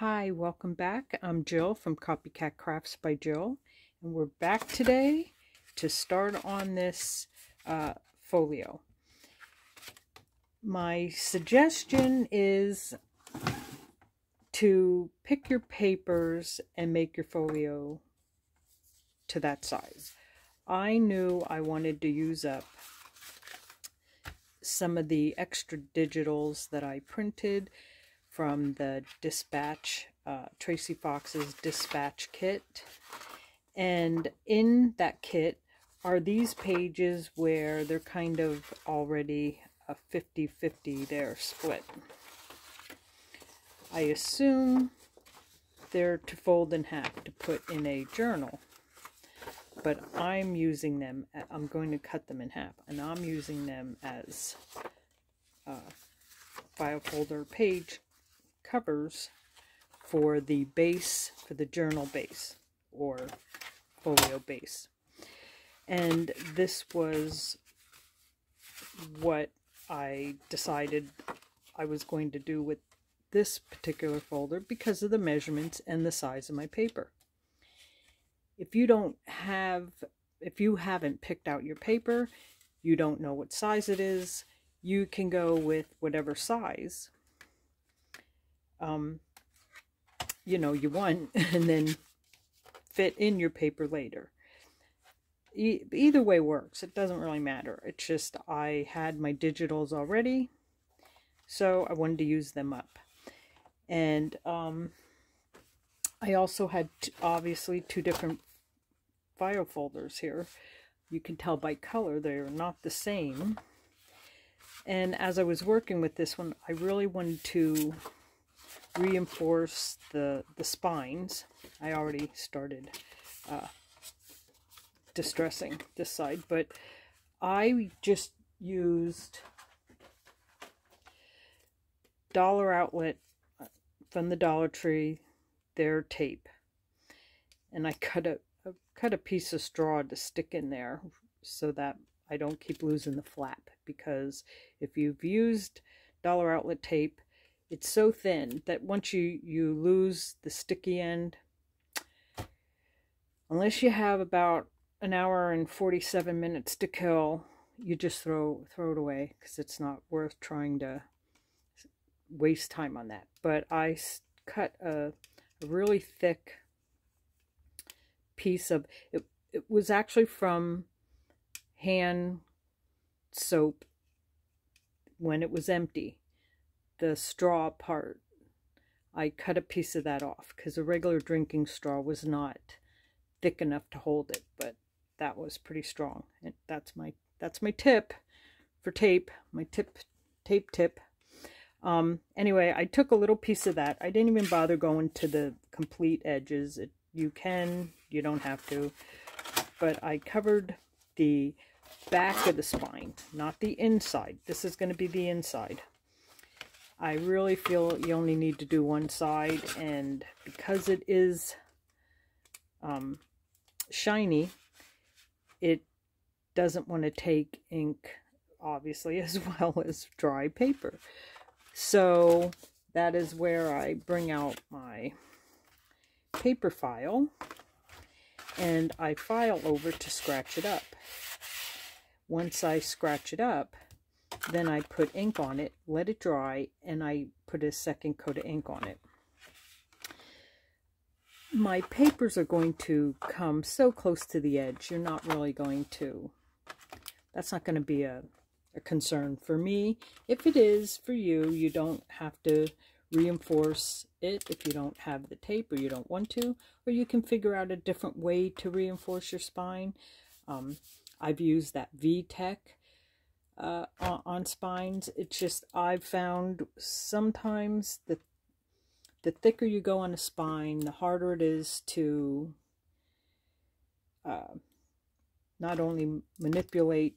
Hi, welcome back. I'm Jill from Copycat Crafts by Jill, and we're back today to start on this uh, folio. My suggestion is to pick your papers and make your folio to that size. I knew I wanted to use up some of the extra digitals that I printed from the Dispatch, uh, Traci Fox's Dispatch kit. And in that kit are these pages where they're kind of already a 50-50 they're split. I assume they're to fold in half to put in a journal. But I'm using them, I'm going to cut them in half, and I'm using them as uh, file folder page covers for the base, for the journal base or folio base. And this was what I decided I was going to do with this particular folder because of the measurements and the size of my paper. If you don't have, if you haven't picked out your paper, you don't know what size it is, you can go with whatever size um, you know, you want and then fit in your paper later. E either way works. It doesn't really matter. It's just I had my digitals already, so I wanted to use them up. And um, I also had, obviously, two different file folders here. You can tell by color they're not the same. And as I was working with this one, I really wanted to reinforce the, the spines. I already started uh, distressing this side, but I just used Dollar Outlet from the Dollar Tree, their tape. And I cut a, a cut a piece of straw to stick in there so that I don't keep losing the flap because if you've used Dollar Outlet tape, it's so thin that once you, you lose the sticky end, unless you have about an hour and 47 minutes to kill, you just throw throw it away because it's not worth trying to waste time on that. But I cut a, a really thick piece of it. It was actually from hand soap when it was empty the straw part, I cut a piece of that off because a regular drinking straw was not thick enough to hold it, but that was pretty strong. And that's my that's my tip for tape, my tip tape tip. Um, anyway, I took a little piece of that. I didn't even bother going to the complete edges. It, you can, you don't have to. But I covered the back of the spine, not the inside. This is going to be the inside. I really feel you only need to do one side and because it is um, shiny, it doesn't want to take ink obviously as well as dry paper. So that is where I bring out my paper file and I file over to scratch it up. Once I scratch it up, then I put ink on it, let it dry, and I put a second coat of ink on it. My papers are going to come so close to the edge, you're not really going to, that's not going to be a, a concern for me. If it is for you, you don't have to reinforce it if you don't have the tape or you don't want to, or you can figure out a different way to reinforce your spine. Um, I've used that V-Tech uh, on spines. It's just I've found sometimes the the thicker you go on a spine, the harder it is to uh, not only manipulate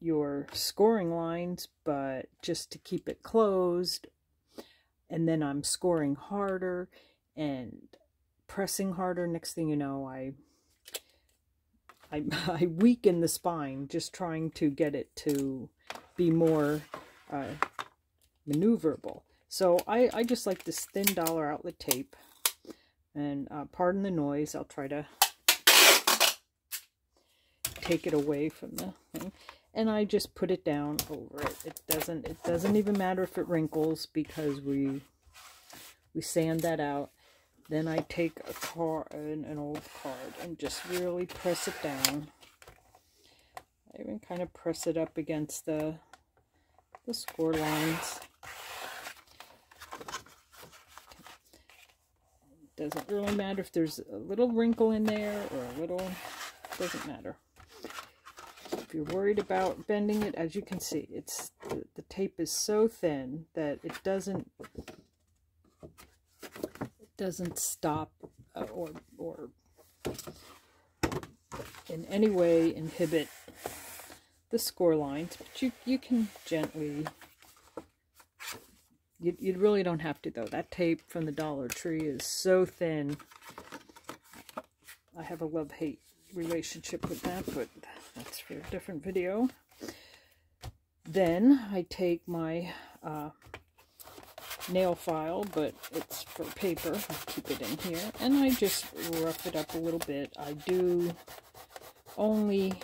your scoring lines, but just to keep it closed. And then I'm scoring harder and pressing harder. Next thing you know, I I, I weaken the spine just trying to get it to be more uh, maneuverable. So I, I just like this thin dollar outlet tape. And uh, pardon the noise, I'll try to take it away from the thing. And I just put it down over it. It doesn't it doesn't even matter if it wrinkles because we we sand that out. Then I take a card, an, an old card, and just really press it down. I even kind of press it up against the the score lines. Doesn't really matter if there's a little wrinkle in there or a little, doesn't matter. If you're worried about bending it, as you can see, it's the, the tape is so thin that it doesn't doesn't stop uh, or or in any way inhibit the score lines, but you you can gently you, you really don't have to, though. That tape from the Dollar Tree is so thin. I have a love-hate relationship with that, but that's for a different video. Then I take my uh, nail file, but it's for paper. I keep it in here. And I just rough it up a little bit. I do only...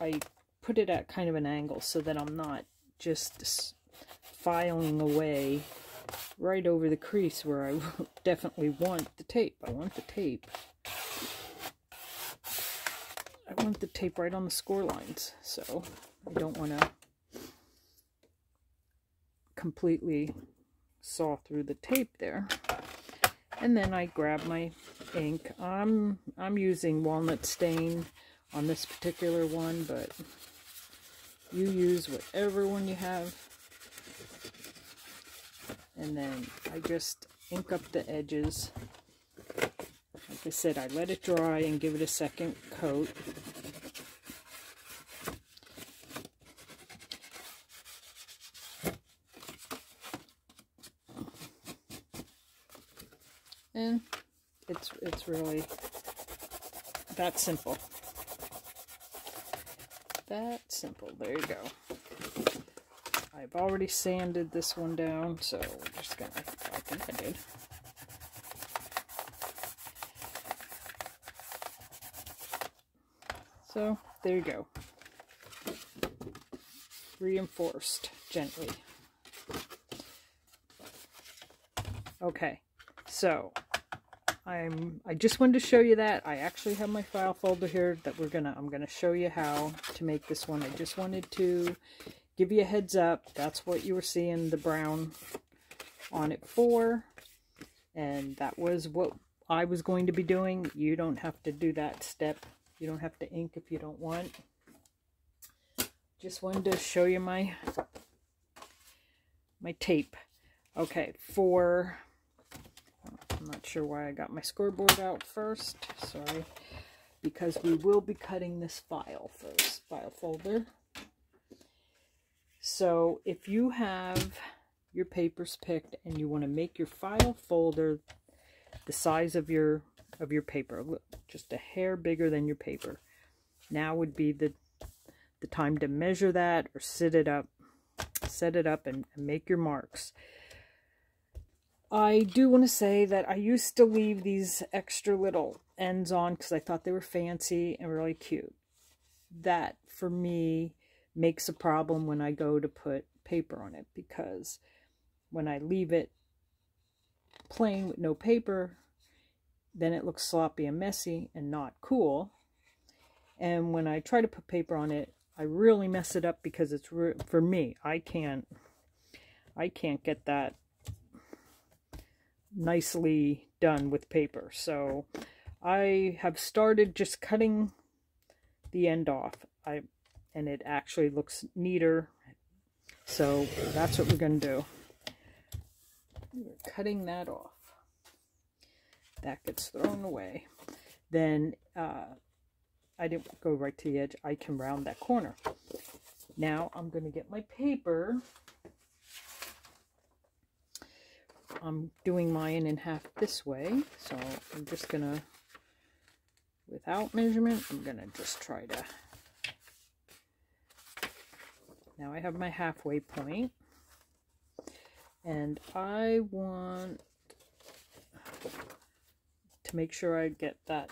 I put it at kind of an angle so that I'm not just filing away right over the crease where I definitely want the tape. I want the tape. I want the tape right on the score lines, so I don't want to completely saw through the tape there. And then I grab my ink. I'm I'm using walnut stain on this particular one, but you use whatever one you have. And then I just ink up the edges. Like I said, I let it dry and give it a second coat. And it's it's really that simple that simple. There you go. I've already sanded this one down, so we're just gonna, I think I did. So, there you go. Reinforced gently. Okay, so I'm I just wanted to show you that. I actually have my file folder here that we're gonna I'm gonna show you how to make this one. I just wanted to give you a heads up. That's what you were seeing the brown on it for. And that was what I was going to be doing. You don't have to do that step. You don't have to ink if you don't want. Just wanted to show you my my tape. Okay, for I'm not sure why I got my scoreboard out first. Sorry. Because we will be cutting this file first, file folder. So if you have your papers picked and you want to make your file folder the size of your of your paper, just a hair bigger than your paper. Now would be the the time to measure that or sit it up, set it up and, and make your marks. I do want to say that I used to leave these extra little ends on because I thought they were fancy and really cute. That, for me, makes a problem when I go to put paper on it because when I leave it plain with no paper, then it looks sloppy and messy and not cool. And when I try to put paper on it, I really mess it up because it's for me. I can't I can't get that nicely done with paper. So I have started just cutting the end off. I and it actually looks neater. So that's what we're going to do. We're cutting that off. That gets thrown away. Then uh, I didn't go right to the edge. I can round that corner. Now I'm going to get my paper I'm doing mine in half this way, so I'm just gonna, without measurement, I'm gonna just try to, Now I have my halfway point, and I want to make sure I get that.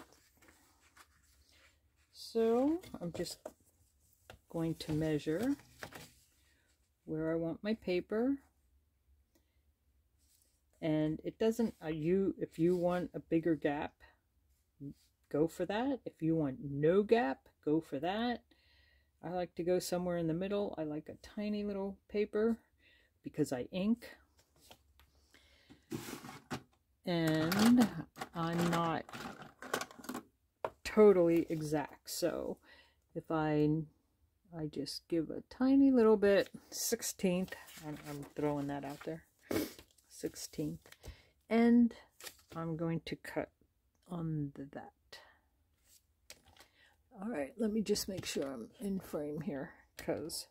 So I'm just going to measure where I want my paper and it doesn't uh, you if you want a bigger gap go for that. If you want no gap go for that. I like to go somewhere in the middle. I like a tiny little paper because I ink. And I'm not totally exact. So if I I just give a tiny little bit 16th I'm, I'm throwing that out there 16th and I'm going to cut on that. All right let me just make sure I'm in frame here because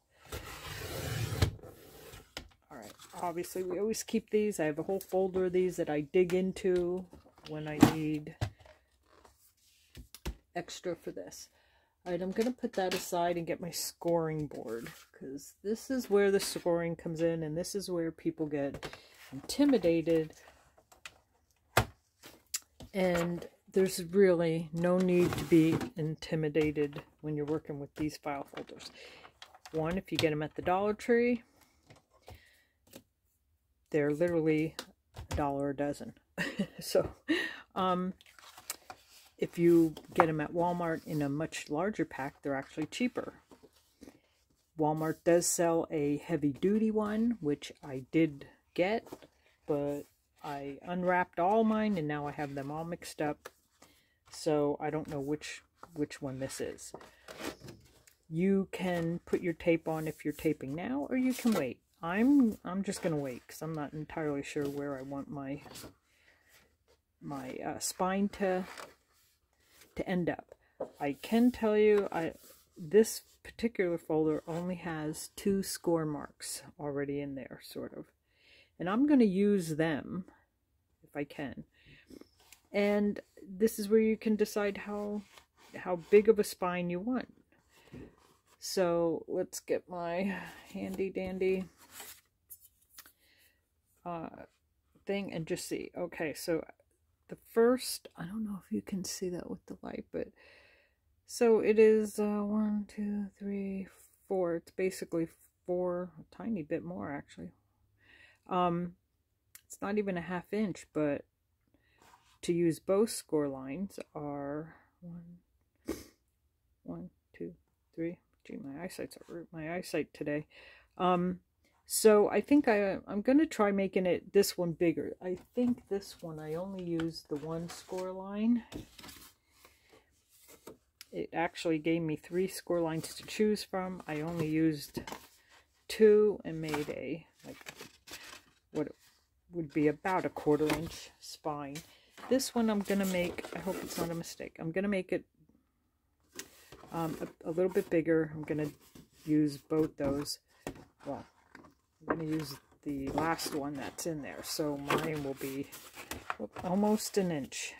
all right obviously we always keep these. I have a whole folder of these that I dig into when I need extra for this. All right, I'm going to put that aside and get my scoring board because this is where the scoring comes in and this is where people get intimidated and there's really no need to be intimidated when you're working with these file folders. One, if you get them at the Dollar Tree, they're literally a dollar a dozen. so, um, if you get them at Walmart in a much larger pack, they're actually cheaper. Walmart does sell a heavy duty one, which I did get, but I unwrapped all mine and now I have them all mixed up. So I don't know which which one this is. You can put your tape on if you're taping now or you can wait. I'm I'm just going to wait cuz I'm not entirely sure where I want my my uh, spine to to end up. I can tell you I this particular folder only has two score marks already in there sort of and I'm going to use them if I can. And this is where you can decide how how big of a spine you want. So let's get my handy dandy uh, thing and just see. Okay, so the first, I don't know if you can see that with the light, but so it is uh, one, two, three, four. It's basically four, a tiny bit more actually. Um, it's not even a half inch, but to use both score lines are one, one, two, three. Gee, my eyesight's my eyesight today. Um, so I think I I'm gonna try making it this one bigger. I think this one I only used the one score line. It actually gave me three score lines to choose from. I only used two and made a like what would be about a quarter inch spine. This one I'm going to make, I hope it's not a mistake, I'm going to make it um, a, a, little bit bigger. I'm going to use both those. Well, I'm going to use the last one that's in there. So mine will be almost an inch.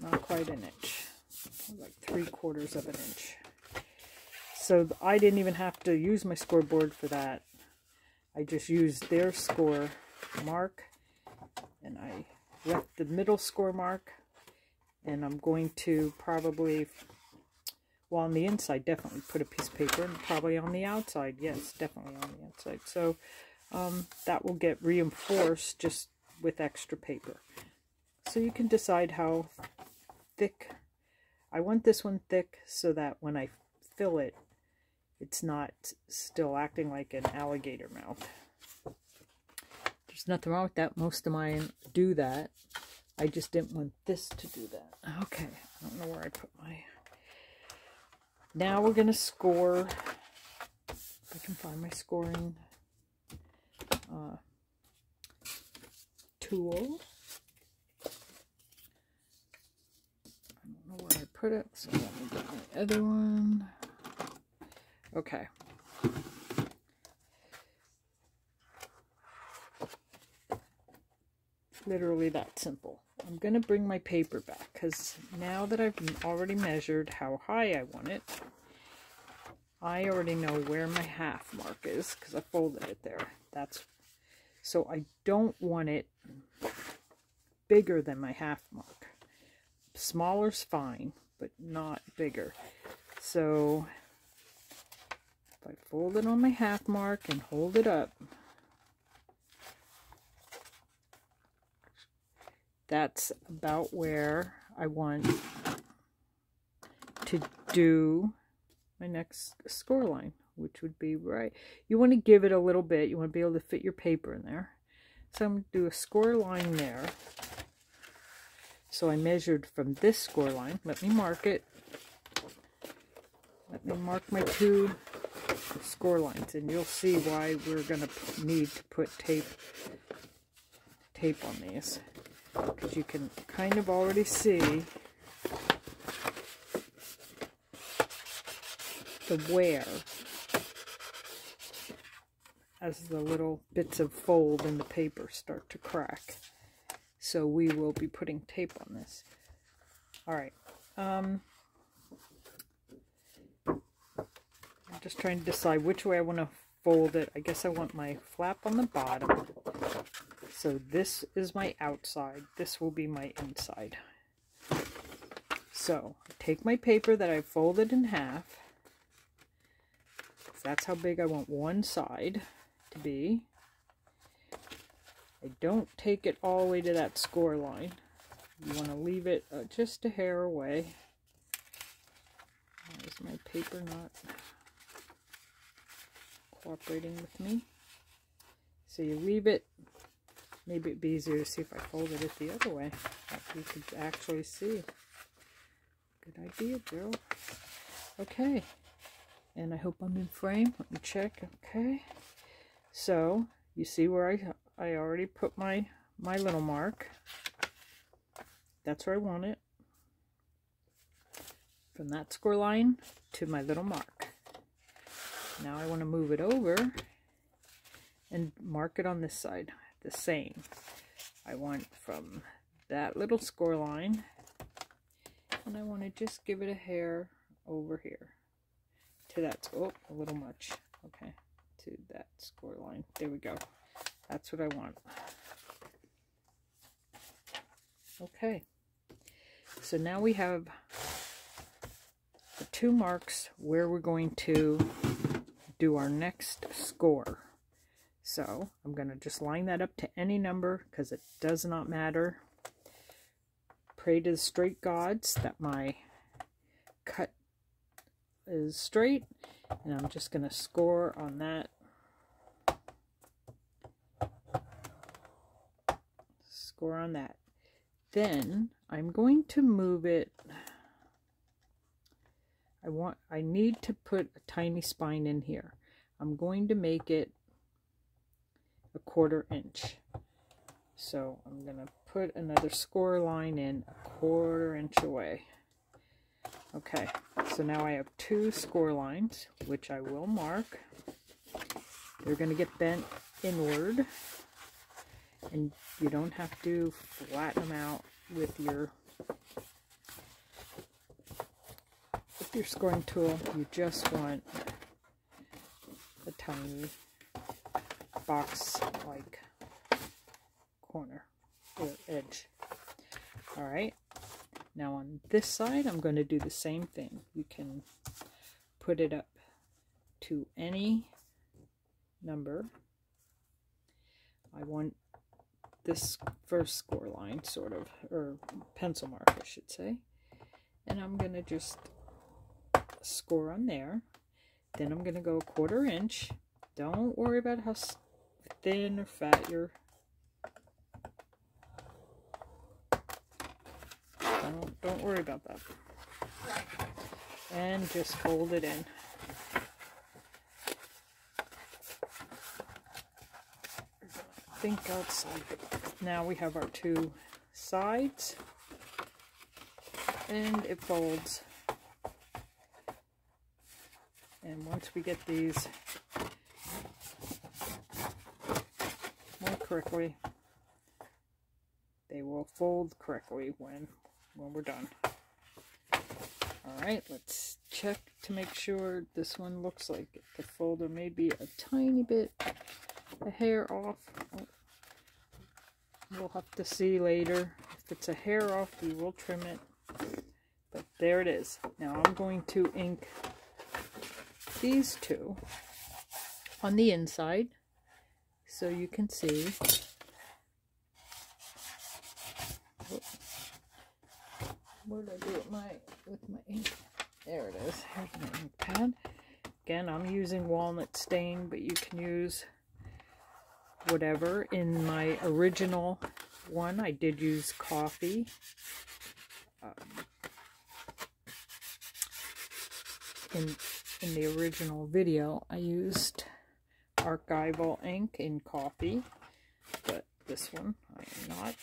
Not quite an inch. Like three quarters of an inch. So I didn't even have to use my scoreboard for that. I just used their score mark and I left the middle score mark and I'm going to probably well on the inside definitely put a piece of paper and probably on the outside yes definitely on the outside so um, that will get reinforced just with extra paper. So you can decide how thick I want this one thick so that when I fill it it's not still acting like an alligator mouth. There's nothing wrong with that. Most of mine do that. I just didn't want this to do that. Okay, I don't know where I put my... Now we're going to score. If I can find my scoring uh, tool. I don't know where I put it, so let me get my other one. Okay. Literally that simple. I'm going to bring my paper back because now that I've already measured how high I want it, I already know where my half mark is because I folded it there. That's so I don't want it bigger than my half mark. Smaller's fine, but not bigger. So if I fold it on my half mark and hold it up, that's about where I want to do my next score line, which would be right. You want to give it a little bit. You want to be able to fit your paper in there. So I'm going to do a score line there. So I measured from this score line. Let me mark it. Let me mark my two score lines and you'll see why we're going to need to put tape tape on these because you can kind of already see the wear as the little bits of fold in the paper start to crack. So we will be putting tape on this. All right. Um, just trying to decide which way I want to fold it. I guess I want my flap on the bottom. So this is my outside. This will be my inside. So take my paper that I folded in half. That's how big I want one side to be. I don't take it all the way to that score line. You want to leave it uh, just a hair away. Is my paper not cooperating with me? So you leave it Maybe it'd be easier to see if I folded it the other way. You could actually see. Good idea, Joe. Okay. And I hope I'm in frame. Let me check. Okay. So, you see where I, I already put my, my little mark. That's where I want it. From that score line to my little mark. Now I want to move it over and mark it on this side the same. I want from that little score line and I want to just give it a hair over here to that, oh, a little much, okay, to that score line. There we go. That's what I want. Okay, so now we have the two marks where we're going to do our next score. So I'm going to just line that up to any number because it does not matter. Pray to the straight gods that my cut is straight. And I'm just going to score on that. Score on that. Then I'm going to move it. I want I need to put a tiny spine in here. I'm going to make it a quarter inch. So I'm going to put another score line in a quarter inch away. Okay, so now I have two score lines, which I will mark. They're going to get bent inward, and you don't have to flatten them out with your your scoring tool. You just want a tiny box like corner or edge. All right. Now on this side, I'm going to do the same thing. You can put it up to any number. I want this first score line, sort of, or pencil mark, I should say. And I'm going to just score on there. Then I'm going to go a quarter inch. Don't worry about how thin or fat you're don't, don't worry about that. And just fold it in. Think outside. Now we have our two sides. And it folds and once we get these more correctly, they will fold correctly when, when we're done. Alright, let's check to make sure this one looks like it. the folder may be a tiny bit a hair off. We'll have to see later. If it's a hair off, we will trim it. But there it is. Now I'm going to ink these two on the inside so you can see what did I do with my with my ink? There it is. Here's my ink pad. Again, I'm using walnut stain, but you can use whatever. In my original one, I did use coffee. Um, in in the original video, I used archival ink in coffee, but this one I am not.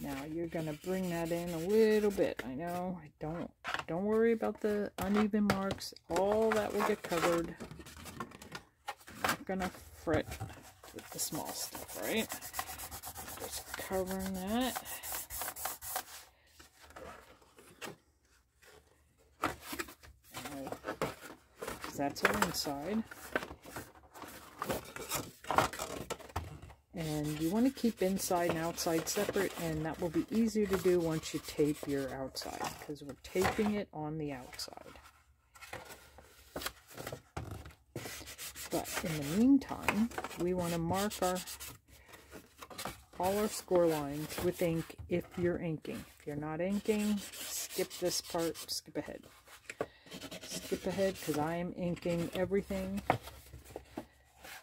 Now you're gonna bring that in a little bit. I know. Don't don't worry about the uneven marks. All that will get covered. I'm not gonna fret with the small stuff, right? Just covering that. That's our inside. And you want to keep inside and outside separate, and that will be easier to do once you tape your outside, because we're taping it on the outside. But in the meantime, we want to mark our all our score lines with ink if you're inking. If you're not inking, skip this part, skip ahead. Skip ahead because I am inking everything.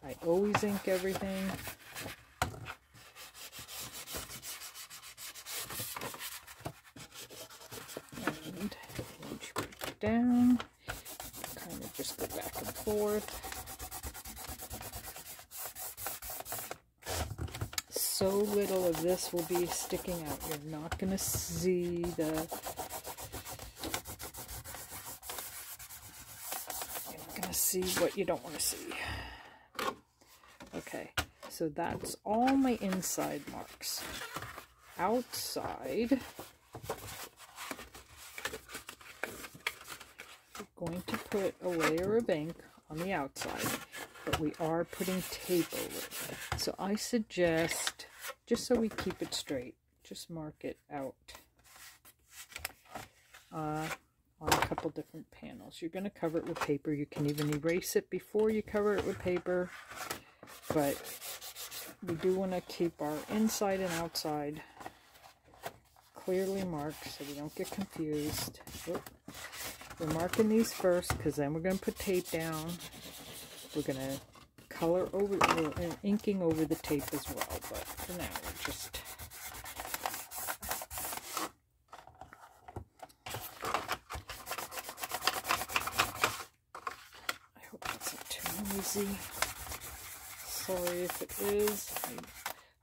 I always ink everything. And down. Kind of just go back and forth. So little of this will be sticking out. You're not going to see the... You're not going to see what you don't want to see. Okay, so that's all my inside marks. Outside... We're going to put a layer of ink on the outside, but we are putting tape over it. So I suggest, just so we keep it straight, just mark it out uh, couple different panels. You're going to cover it with paper. You can even erase it before you cover it with paper, but we do want to keep our inside and outside clearly marked so we don't get confused. Oop. We're marking these first because then we're going to put tape down. We're going to color over, we're uh, inking over the tape as well, but for now we're just I hope that's not Sorry if it is.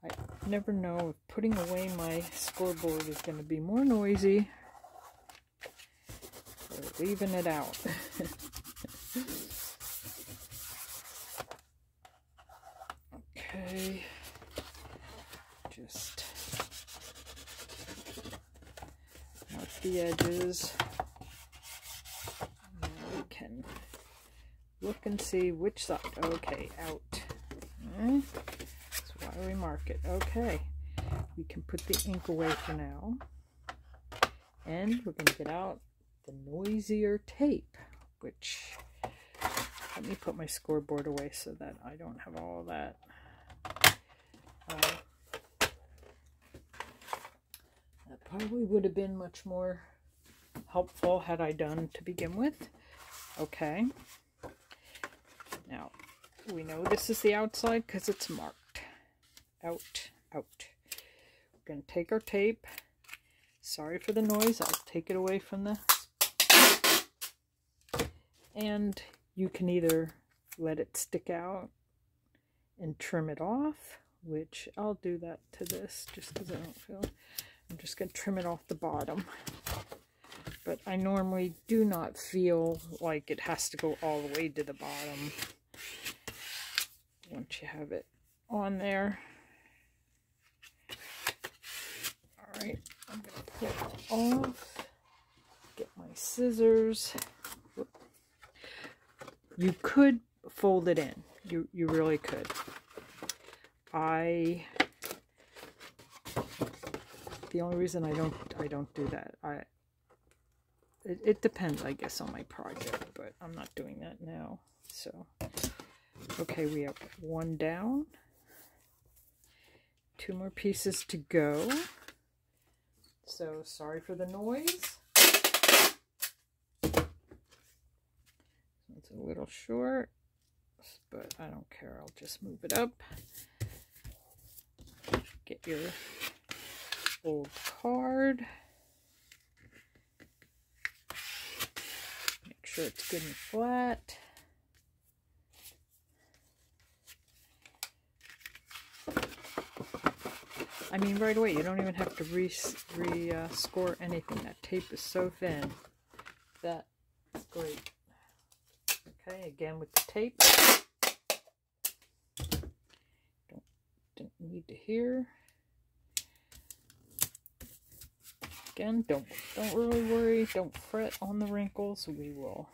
I, I never know if putting away my scoreboard is going to be more noisy leaving it out. okay. Just mark the edges. Now we can look and see which side. Okay, out. Okay. That's why we mark it. Okay. We can put the ink away for now. And we're going to get out the noisier tape, which let me put my scoreboard away so that I don't have all that. Uh, that probably would have been much more helpful had I done to begin with. Okay. Now, we know this is the outside because it's marked. Out, out. We're going to take our tape. Sorry for the noise. I'll take it away from the and you can either let it stick out and trim it off, which I'll do that to this just because I don't feel, I'm just going to trim it off the bottom. But I normally do not feel like it has to go all the way to the bottom once you have it on there. Alright, I'm going to pull it off. Get my scissors. You could fold it in. You you really could. I the only reason I don't I don't do that I it, it depends I guess on my project but I'm not doing that now so. Okay we have one down. Two more pieces to go. So sorry for the noise. It's a little short but I don't care I'll just move it up. Get your old card. Make sure it's good and flat. I mean, right away, you don't even have to re-score re, uh, score anything. That tape is so thin. That's great. Okay, again with the tape. Don't, don't need to hear. Again, don't don't really worry, don't fret on the wrinkles. We will.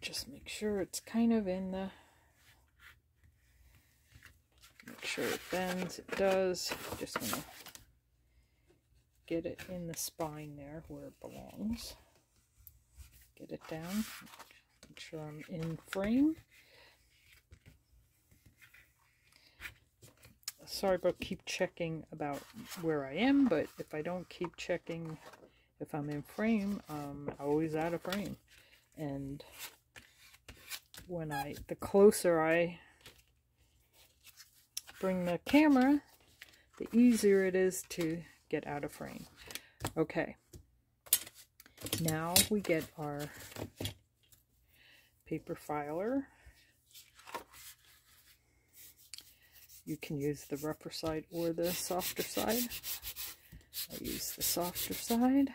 Just make sure it's kind of in the make sure it bends. It does. Just gonna get it in the spine there where it belongs. Get it down. Make sure I'm in frame sorry about keep checking about where I am, but if I don't keep checking if I'm in frame, I'm always out of frame. And when I, the closer I bring the camera, the easier it is to get out of frame. Okay, now we get our paper filer. You can use the rougher side or the softer side. I use the softer side.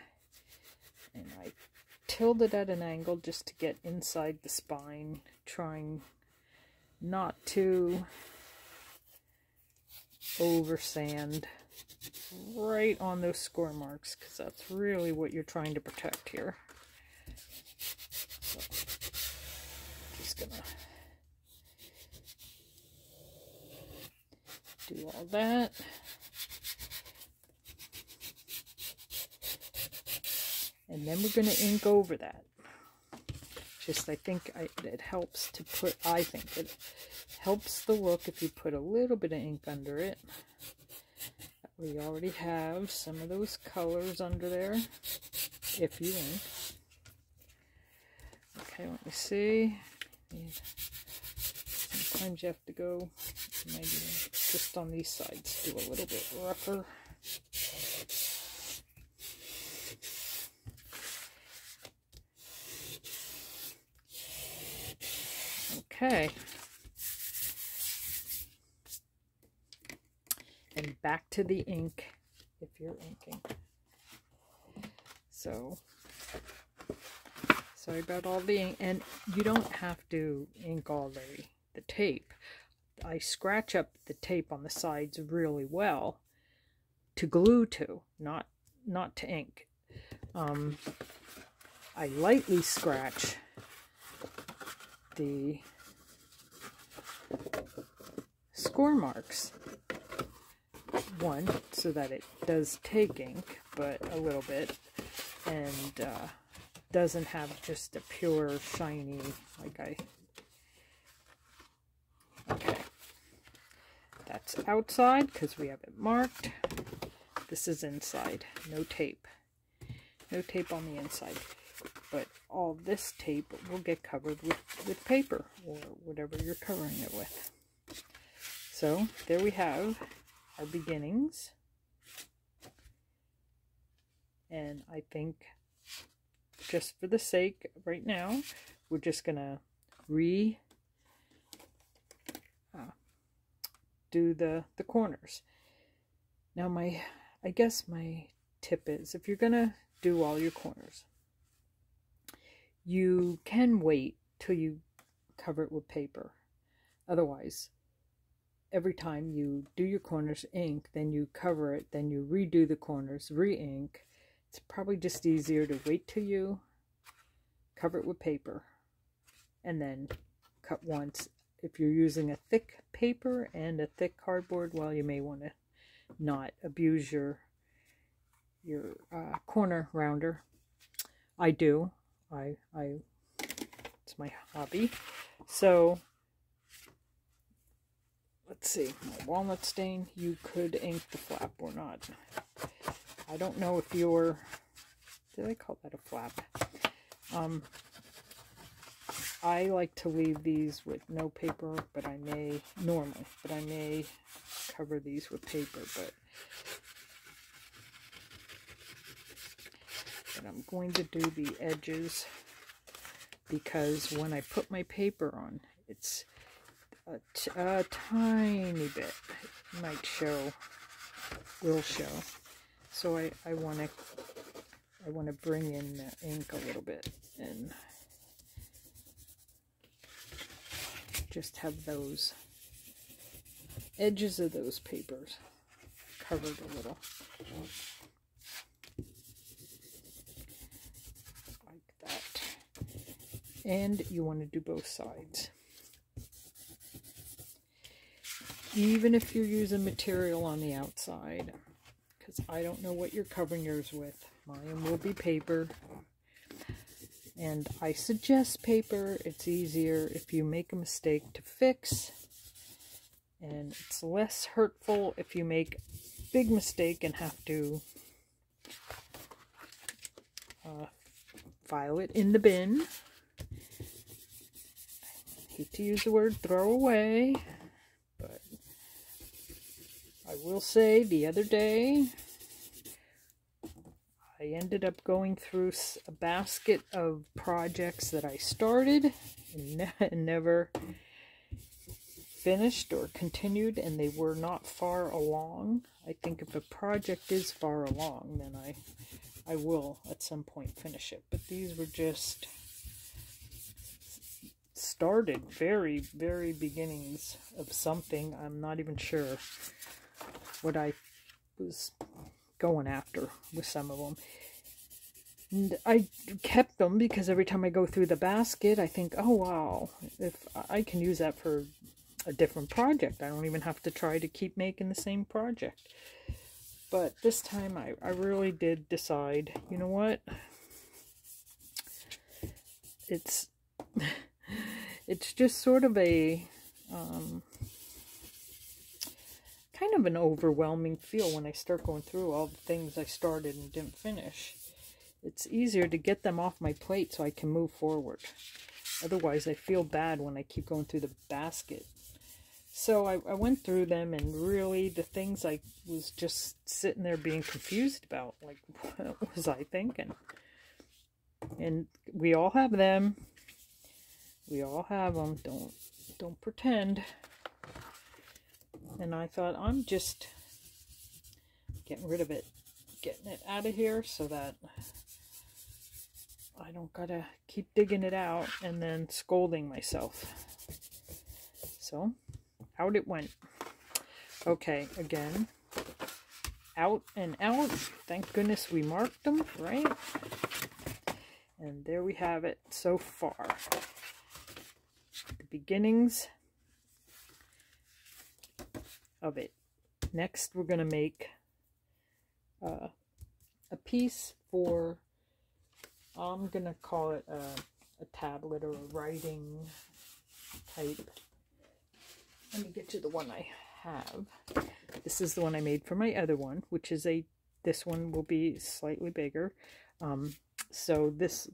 And I tilt it at an angle just to get inside the spine, trying not to over sand right on those score marks because that's really what you're trying to protect here. So, just gonna do all that. And then we're going to ink over that. Just, I think I, it helps to put, I think it helps the look if you put a little bit of ink under it. We already have some of those colors under there, if you ink. Okay, let me see. Sometimes you have to go maybe just on these sides do a little bit rougher. Okay. And back to the ink if you're inking. So, sorry about all the ink. And you don't have to ink all the, the tape. I scratch up the tape on the sides really well to glue to, not not to ink. Um, I lightly scratch the score marks one so that it does take ink but a little bit and uh, doesn't have just a pure shiny like I okay that's outside because we have it marked. This is inside. No tape. No tape on the inside. But all this tape will get covered with, with paper or whatever you're covering it with. So there we have our beginnings. And I think just for the sake right now, we're just going to re do the, the corners. Now my, I guess my tip is if you're going to do all your corners, you can wait till you cover it with paper. Otherwise, every time you do your corners ink, then you cover it, then you redo the corners, re-ink. It's probably just easier to wait till you cover it with paper and then cut once. If you're using a thick paper and a thick cardboard, well, you may want to not abuse your your uh, corner rounder. I do. I I it's my hobby. So let's see, walnut stain, you could ink the flap or not. I don't know if you're, did I call that a flap? Um, I like to leave these with no paper, but I may, normally, but I may cover these with paper, but, but I'm going to do the edges because when I put my paper on, it's a, a tiny bit might show, will show. So I, I want to I want to bring in the ink a little bit and just have those edges of those papers covered a little. Like that. And you want to do both sides. even if you're using material on the outside because I don't know what you're covering yours with mine will be paper and I suggest paper. It's easier if you make a mistake to fix. And it's less hurtful if you make a big mistake and have to uh, file it in the bin. I hate to use the word throw away but I will say the other day I ended up going through a basket of projects that I started and, ne never finished or continued and they were not far along. I think if a project is far along then I I will at some point finish it. But these were just started very, very beginnings of something. I'm not even sure what I was going after with some of them. And I kept them because every time I go through the basket, I think, oh wow, if I can use that for a different project. I don't even have to try to keep making the same project. But this time I, I really did decide, you know what? It's it's just sort of a um, kind of an overwhelming feel when I start going through all the things I started and didn't finish. It's easier to get them off my plate so I can move forward. Otherwise, I feel bad when I keep going through the basket. So I, I went through them and really the things I was just sitting there being confused about. Like, what was I thinking? And we all have them. We all have them. Don't, don't pretend. And I thought, I'm just getting rid of it, getting it out of here so that I don't gotta keep digging it out and then scolding myself. So, out it went. Okay, again, out and out. Thank goodness we marked them, right? And there we have it so far. The beginnings of it. Next, we're going to make uh, a piece for, I'm going to call it a, a tablet or a writing type. Let me get to the one I have. This is the one I made for my other one, which is a, this one will be slightly bigger. Um, so this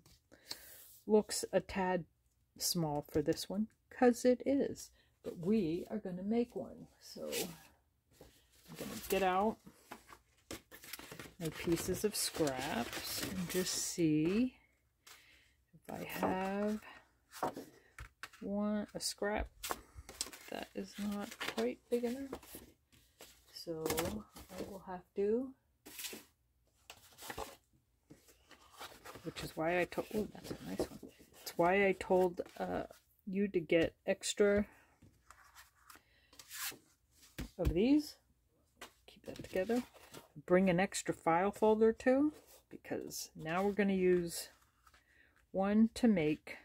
looks a tad small for this one, because it is. But we are going to make one. So I'm going to get out my pieces of scraps and just see if I have one a scrap that is not quite big enough. So I will have to, which is why I told, oh, that's a nice one. It's why I told uh, you to get extra of these. Keep that together. Bring an extra file folder too, because now we're going to use one to make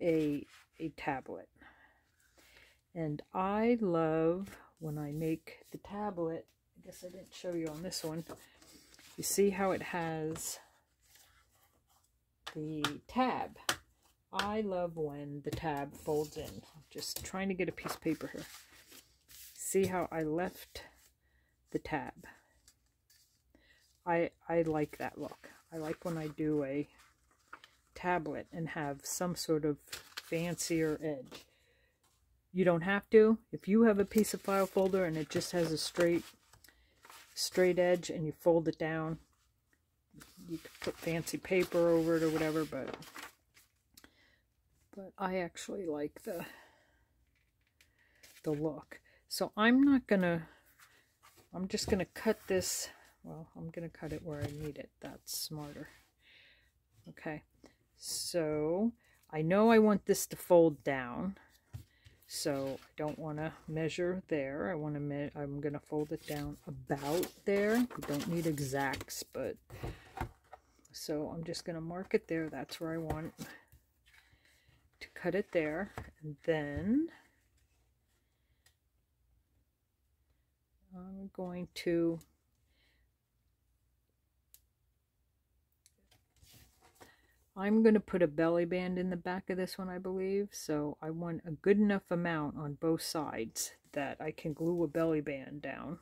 a, a tablet. And I love when I make the tablet, I guess I didn't show you on this one, you see how it has the tab. I love when the tab folds in. Just trying to get a piece of paper here. See how I left the tab. I, I like that look. I like when I do a tablet and have some sort of fancier edge. You don't have to. If you have a piece of file folder and it just has a straight straight edge and you fold it down, you could put fancy paper over it or whatever, but but I actually like the the look. So I'm not gonna I'm just gonna cut this well, I'm gonna cut it where I need it. That's smarter. Okay, so I know I want this to fold down. So I don't want to measure there. I want to, I'm going to fold it down about there. You don't need exacts, but so I'm just going to mark it there. That's where I want to cut it there. And then I'm going to I'm going to put a belly band in the back of this one, I believe. So I want a good enough amount on both sides that I can glue a belly band down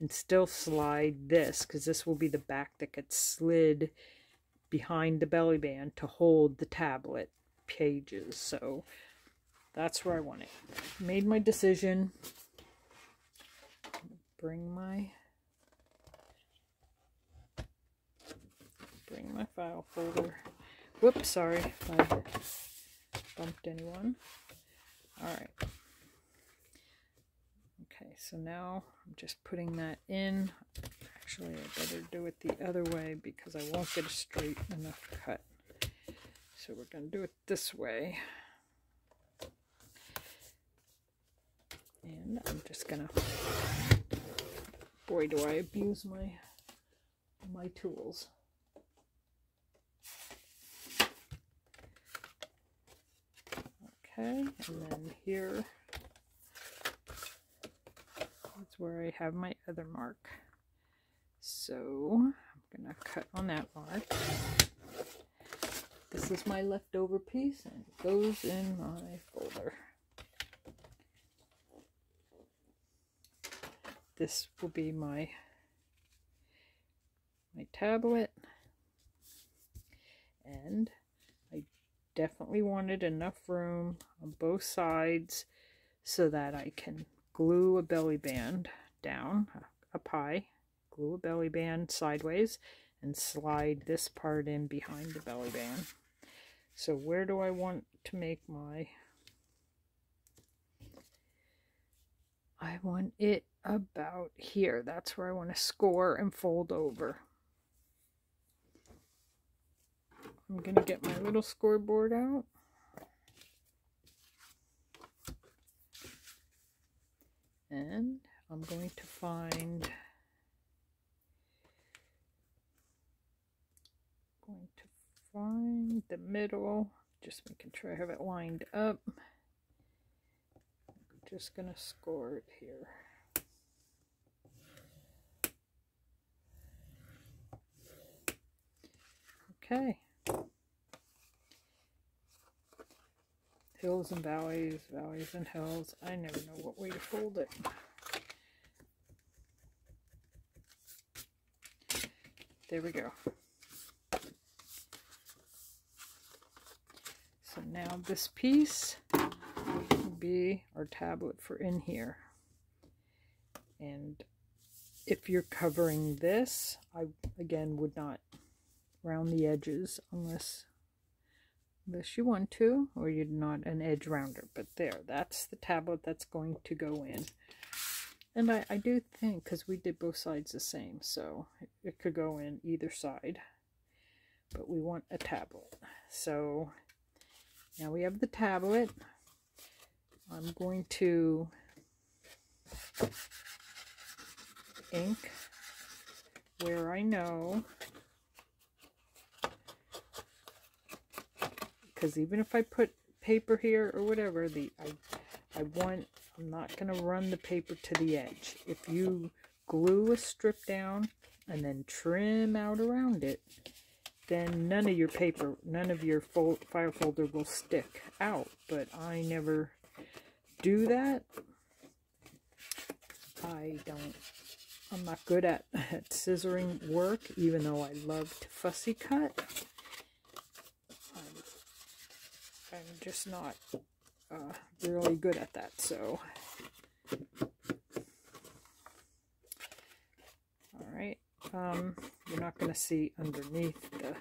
and still slide this because this will be the back that gets slid behind the belly band to hold the tablet pages. So that's where I want it. Made my decision. Bring my bring my file folder. Whoops, sorry if I bumped anyone. Alright. Okay, so now I'm just putting that in. Actually, I better do it the other way because I won't get a straight enough cut. So we're going to do it this way. And I'm just going to... Boy, do I abuse my my tools. Okay, and then here is where I have my other mark. So I'm to cut on that mark. This is my leftover piece and it goes in my folder. This will be my my tablet and I definitely wanted enough room on both sides so that I can glue a belly band down, a pie, glue a belly band sideways, and slide this part in behind the belly band. So where do I want to make my... I want it about here. That's where I want to score and fold over. I'm going to get my little scoreboard out. And I'm going to find going to find the middle, just making sure I have it lined up. Just going to score it here. Okay. Hills and valleys, valleys and hills. I never know what way to fold it. There we go. So now this piece be our tablet for in here. And if you're covering this, I again would not round the edges unless unless you want to or you're not an edge rounder. But there that's the tablet that's going to go in. And I, I do think because we did both sides the same so it, it could go in either side. But we want a tablet. So now we have the tablet I'm going to ink where I know. Because even if I put paper here or whatever the I I want I'm not going to run the paper to the edge. If you glue a strip down and then trim out around it then none of your paper none of your file folder will stick out. But I never do that I don't I'm not good at, at scissoring work even though I love to fussy cut I'm just not uh, really good at that, so. Alright, um, you're not going to see underneath the,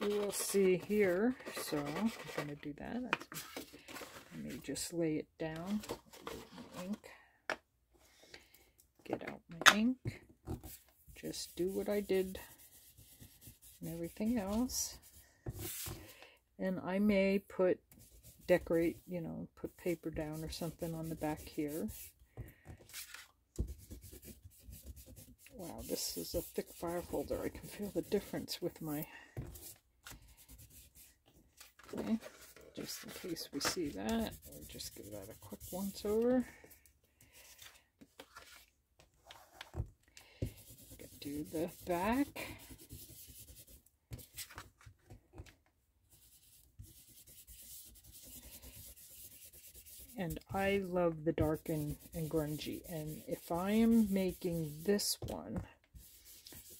you will see here, so I'm going to do that. Let me just lay it down, ink, get out my ink, just do what I did and everything else. And I may put, decorate, you know, put paper down or something on the back here. Wow, this is a thick file folder. I can feel the difference with my... Okay, just in case we see that, we'll just give that a quick once over. Do the back. And I love the dark and, and grungy. And if I am making this one,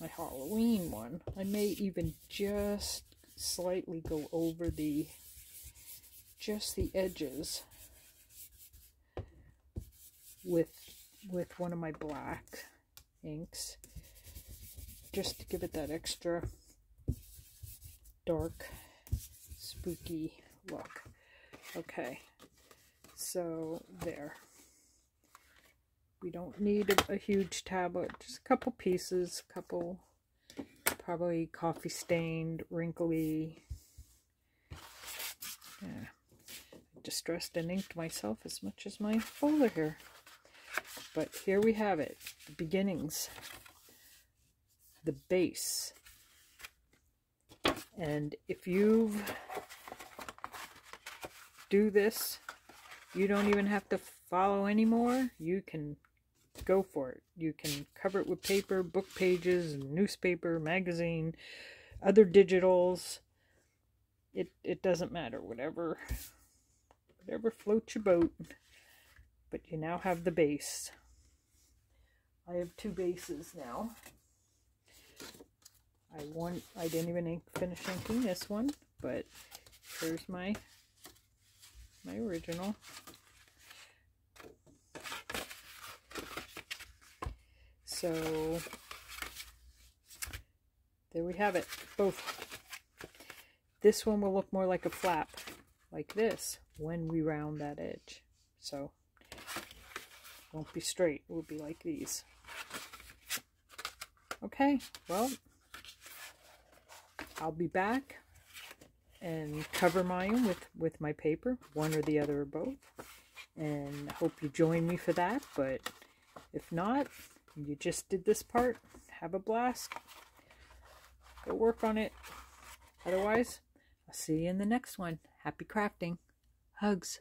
my Halloween one, I may even just slightly go over the, just the edges with, with one of my black inks, just to give it that extra dark, spooky look. Okay. So there. We don't need a, a huge tablet, just a couple pieces, a couple probably coffee stained, wrinkly. Yeah. Distressed and inked myself as much as my folder here. But here we have it, the beginnings, the base. And if you do this you don't even have to follow anymore. You can go for it. You can cover it with paper, book pages, newspaper, magazine, other digitals. It it doesn't matter. Whatever whatever floats your boat. But you now have the base. I have two bases now. I want I didn't even ink, finish inking this one, but here's my my original. So there we have it, both. This one will look more like a flap, like this, when we round that edge. So won't be straight, it will be like these. Okay, well, I'll be back and cover mine with, with my paper, one or the other or both. And hope you join me for that, but if not, you just did this part, have a blast. Go work on it. Otherwise, I'll see you in the next one. Happy crafting. Hugs.